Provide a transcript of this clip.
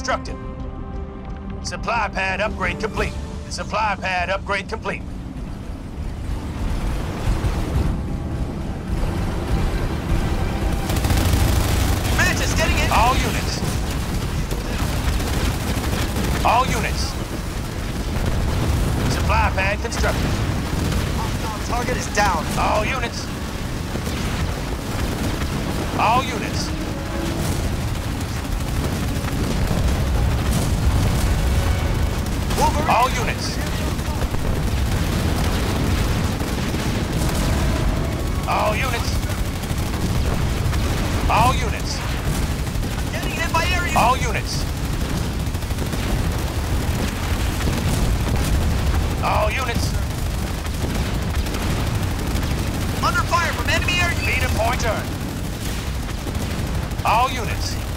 constructed. Supply pad upgrade complete. Supply pad upgrade complete. Mantis getting in! All units. All units. Supply pad constructed. Target is down. All units. All units. All units. All units. All units. Getting hit by area. All units. All units. Under fire from enemy air. units. Need a pointer. All units.